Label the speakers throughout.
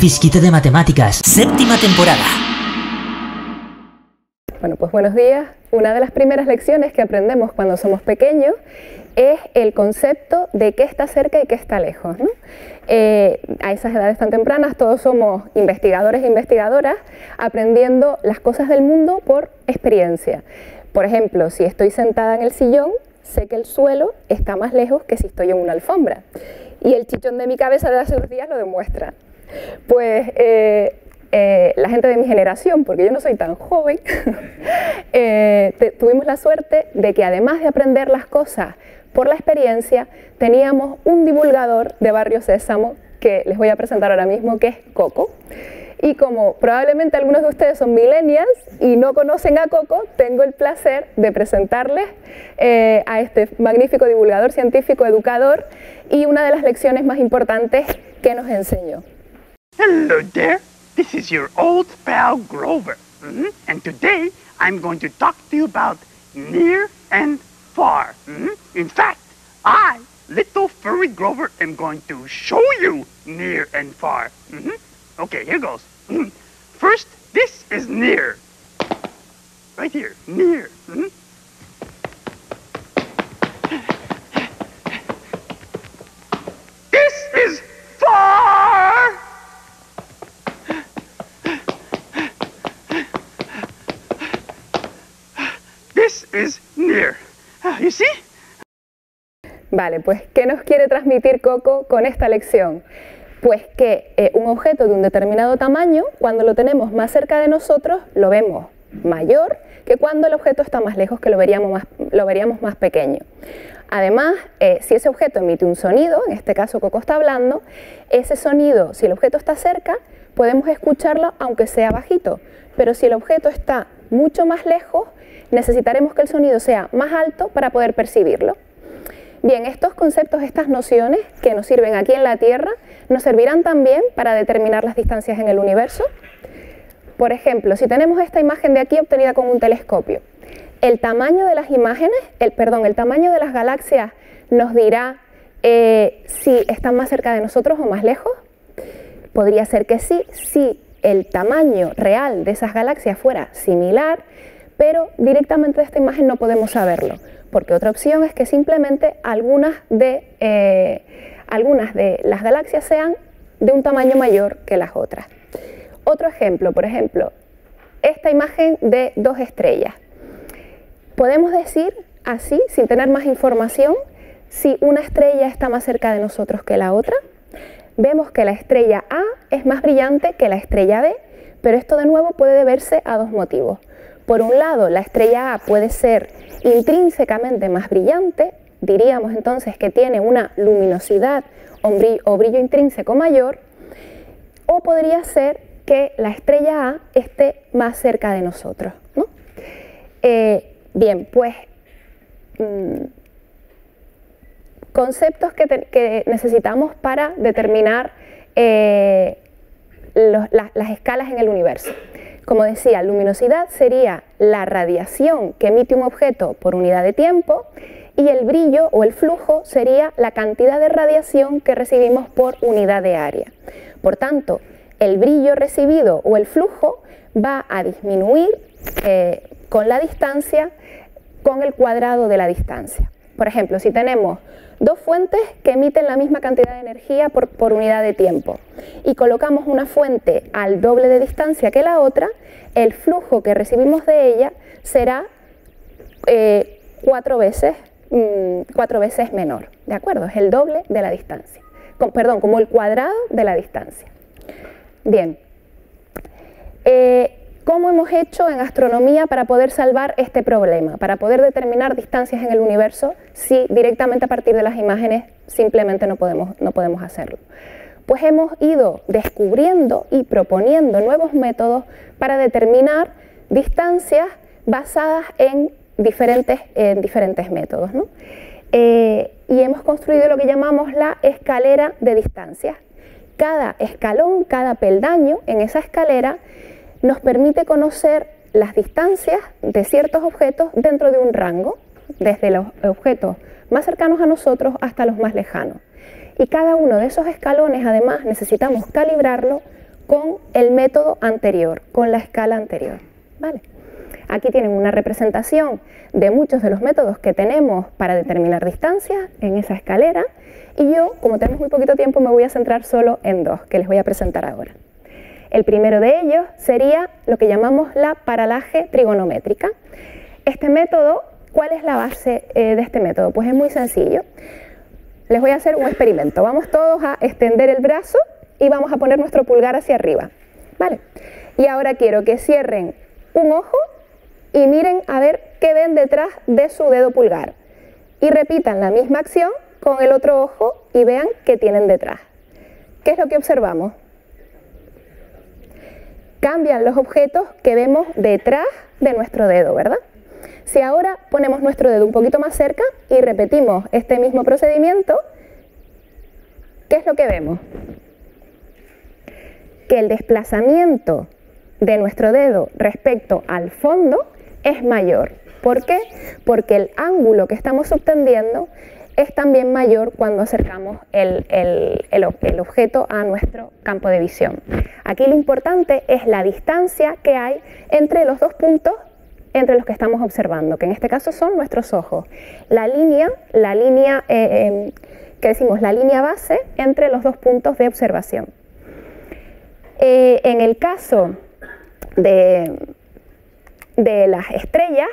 Speaker 1: fisquito de matemáticas. Séptima temporada.
Speaker 2: Bueno, pues buenos días. Una de las primeras lecciones que aprendemos cuando somos pequeños es el concepto de qué está cerca y qué está lejos. Eh, a esas edades tan tempranas todos somos investigadores e investigadoras aprendiendo las cosas del mundo por experiencia. Por ejemplo, si estoy sentada en el sillón, sé que el suelo está más lejos que si estoy en una alfombra. Y el chichón de mi cabeza de hace dos días lo demuestra. Pues eh, eh, la gente de mi generación, porque yo no soy tan joven, tuvimos la suerte de que además de aprender las cosas por la experiencia, teníamos un divulgador de Barrio Sésamo que les voy a presentar ahora mismo, que es Coco. Y como probablemente algunos de ustedes son millennials y no conocen a Coco, tengo el placer de presentarles eh, a este magnífico divulgador científico, educador y una de las lecciones más importantes que nos enseñó.
Speaker 3: Hello there, this is your old pal Grover. Mm -hmm. And today I'm going to talk to you about near and far. Mm -hmm. In fact, I, little furry Grover, am going to show you near and far. Mm -hmm. Okay, here goes. Mm-hmm. First, this is near. Right here, near.
Speaker 2: Vale, pues, ¿qué nos quiere transmitir Coco con esta lección? Pues que eh, un objeto de un determinado tamaño, cuando lo tenemos más cerca de nosotros, lo vemos mayor que cuando el objeto está más lejos, que lo veríamos más, pequeño. Además, eh, si ese objeto emite un sonido, en este caso Coco está hablando, ese sonido, si el objeto está cerca, podemos escucharlo aunque sea bajito, pero si el objeto está mucho más lejos, necesitaremos que el sonido sea más alto para poder percibirlo. Bien, estos conceptos, estas nociones que nos sirven aquí en la Tierra, nos servirán también para determinar las distancias en el universo. Por ejemplo, si tenemos esta imagen de aquí obtenida con un telescopio, el tamaño de las imágenes, el, perdón, el tamaño de las galaxias nos dirá eh, si están más cerca de nosotros o más lejos. Podría ser que sí, si el tamaño real de esas galaxias fuera similar, pero directamente de esta imagen no podemos saberlo porque otra opción es que simplemente algunas de, eh, algunas de las galaxias sean de un tamaño mayor que las otras. Otro ejemplo, por ejemplo, esta imagen de dos estrellas. Podemos decir así, sin tener más información, si una estrella está más cerca de nosotros que la otra. Vemos que la estrella A es más brillante que la estrella B, pero esto de nuevo puede deberse a dos motivos. Por un lado, la estrella A puede ser intrínsecamente más brillante, diríamos entonces que tiene una luminosidad o brillo, intrínseco mayor, o podría ser que la estrella A esté más cerca de nosotros. Eh, bien, pues mm, conceptos que, necesitamos para determinar eh, las escalas en el universo. Como decía, luminosidad sería la radiación que emite un objeto por unidad de tiempo y el brillo o el flujo sería la cantidad de radiación que recibimos por unidad de área. Por tanto, el brillo recibido o el flujo va a disminuir eh, con la distancia con el cuadrado de la distancia. Por ejemplo, si tenemos dos fuentes que emiten la misma cantidad de energía por, unidad de tiempo y colocamos una fuente al doble de distancia que la otra, el flujo que recibimos de ella será eh, cuatro, veces, mm, cuatro veces menor. ¿De acuerdo? Es el doble de la distancia. perdón, como el cuadrado de la distancia. Bien. Eh, ¿Cómo hemos hecho en astronomía para poder salvar este problema, para poder determinar distancias en el universo si directamente a partir de las imágenes simplemente no podemos, no podemos hacerlo? Pues hemos ido descubriendo y proponiendo nuevos métodos para determinar distancias basadas en diferentes, en diferentes métodos. Eh, y hemos construido lo que llamamos la escalera de distancias. Cada escalón, cada peldaño en esa escalera nos permite conocer las distancias de ciertos objetos dentro de un rango, desde los objetos más cercanos a nosotros hasta los más lejanos. Y cada uno de esos escalones, además, necesitamos calibrarlo con el método anterior, con la escala anterior. ¿vale? Aquí tienen una representación de muchos de los métodos que tenemos para determinar distancias en esa escalera y yo, como tenemos muy poquito tiempo, me voy a centrar solo en dos que les voy a presentar ahora. El primero de ellos sería lo que llamamos la paralaje trigonométrica. Este método, ¿cuál es la base eh, de este método? Pues es muy sencillo. Les voy a hacer un experimento. Vamos todos a extender el brazo y vamos a poner nuestro pulgar hacia arriba. ¿Vale? Y ahora quiero que cierren un ojo y miren a ver qué ven detrás de su dedo pulgar. Y repitan la misma acción con el otro ojo y vean qué tienen detrás. ¿Qué es lo que observamos? Cambian los objetos que vemos detrás de nuestro dedo, ¿verdad? Si ahora ponemos nuestro dedo un poquito más cerca y repetimos este mismo procedimiento, ¿qué es lo que vemos? Que el desplazamiento de nuestro dedo respecto al fondo es mayor. ¿Por qué? Porque el ángulo que estamos subtendiendo es también mayor cuando acercamos el, objeto a nuestro campo de visión. Aquí lo importante es la distancia que hay entre los dos puntos entre los que estamos observando, que en este caso son nuestros ojos. La línea, la línea eh, em, que decimos, la línea base entre los dos puntos de observación. Eh, en el caso de las estrellas,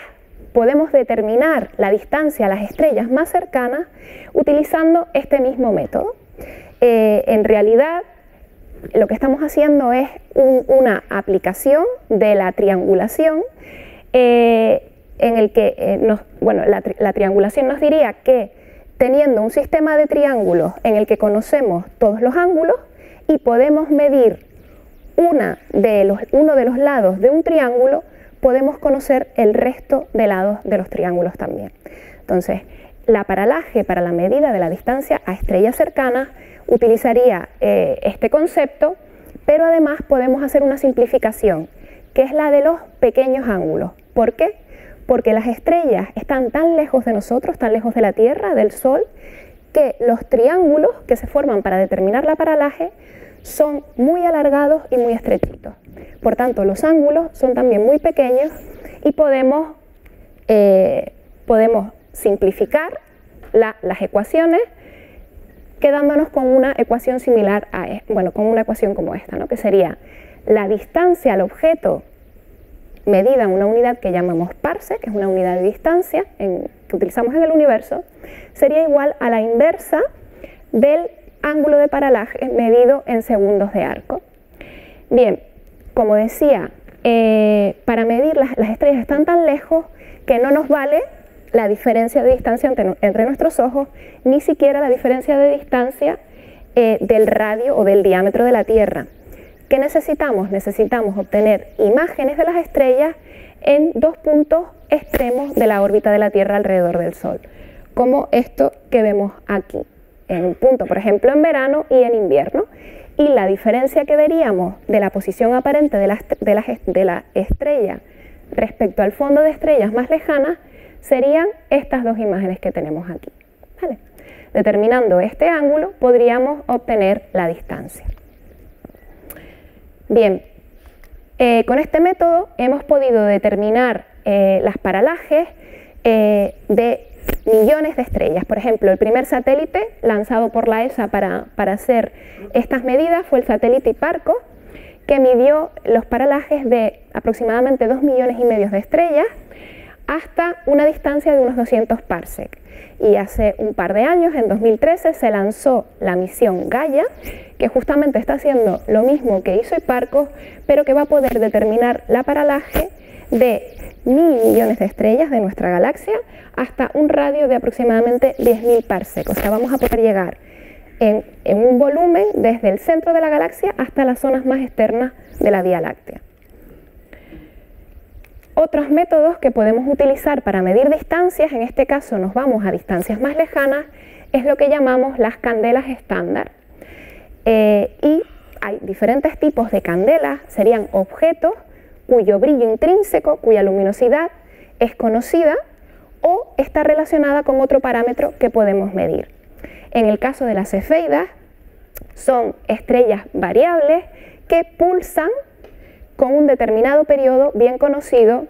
Speaker 2: podemos determinar la distancia a las estrellas más cercanas utilizando este mismo método. Eh, en realidad, lo que estamos haciendo es una aplicación de la triangulación eh, en el que eh, bueno, la, la triangulación nos diría que teniendo un sistema de triángulos en el que conocemos todos los ángulos y podemos medir una de los, uno de los lados de un triángulo, podemos conocer el resto de lados de los triángulos también. Entonces, la paralaje para la medida de la distancia a estrellas cercanas utilizaría eh, este concepto, pero además podemos hacer una simplificación, que es la de los pequeños ángulos. ¿Por qué? Porque las estrellas están tan lejos de nosotros, tan lejos de la Tierra, del Sol, que los triángulos que se forman para determinar la paralaje son muy alargados y muy estrechitos. Por tanto, los ángulos son también muy pequeños y podemos, eh, podemos simplificar las ecuaciones quedándonos con una ecuación similar a, e, bueno, con una ecuación como esta, ¿no? que sería la distancia al objeto medida en una unidad que llamamos parse, que es una unidad de distancia que utilizamos en el universo, sería igual a la inversa del ángulo de paralaje medido en segundos de arco. Bien, como decía, eh, para medir las, estrellas están tan lejos que no nos vale la diferencia de distancia entre, nuestros ojos, ni siquiera la diferencia de distancia eh, del radio o del diámetro de la Tierra. ¿Qué necesitamos? Necesitamos obtener imágenes de las estrellas en dos puntos extremos de la órbita de la Tierra alrededor del Sol, como esto que vemos aquí en un punto, por ejemplo, en verano y en invierno. Y la diferencia que veríamos de la posición aparente de la, de la, estrella respecto al fondo de estrellas más lejanas serían estas dos imágenes que tenemos aquí. Determinando este ángulo podríamos obtener la distancia. Bien, eh, con este método hemos podido determinar eh, las paralajes eh, de millones de estrellas. Por ejemplo, el primer satélite lanzado por la ESA para, hacer estas medidas fue el satélite Hiparco, que midió los paralajes de aproximadamente 2 millones y medio de estrellas hasta una distancia de unos 200 parsec. Y hace un par de años, en 2013, se lanzó la misión Gaia, que justamente está haciendo lo mismo que hizo Hiparco, pero que va a poder determinar la paralaje de mil millones de estrellas de nuestra galaxia hasta un radio de aproximadamente 10.000 parsecs. O sea, vamos a poder llegar en, un volumen desde el centro de la galaxia hasta las zonas más externas de la Vía Láctea. Otros métodos que podemos utilizar para medir distancias, en este caso nos vamos a distancias más lejanas, es lo que llamamos las candelas estándar. Eh, y hay diferentes tipos de candelas, serían objetos cuyo brillo intrínseco, cuya luminosidad es conocida o está relacionada con otro parámetro que podemos medir. En el caso de las cefeidas, son estrellas variables que pulsan con un determinado periodo bien conocido